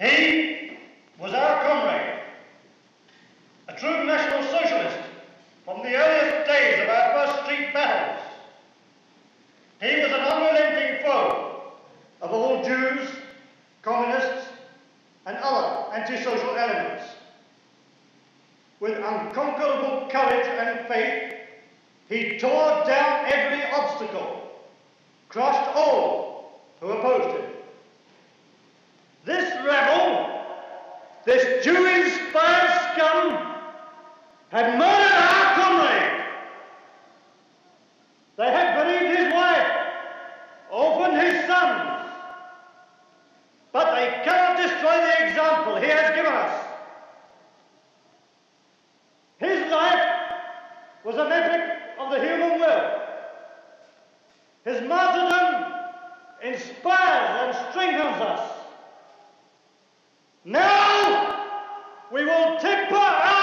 He was our comrade, a true National Socialist from the earliest days of our first street battles. He was an unrelenting foe of all Jews, communists, and other antisocial elements. With unconquerable courage and faith, he tore down every obstacle, crushed all who opposed him. Was an epic of the human will. His martyrdom inspires and strengthens us. Now we will temper our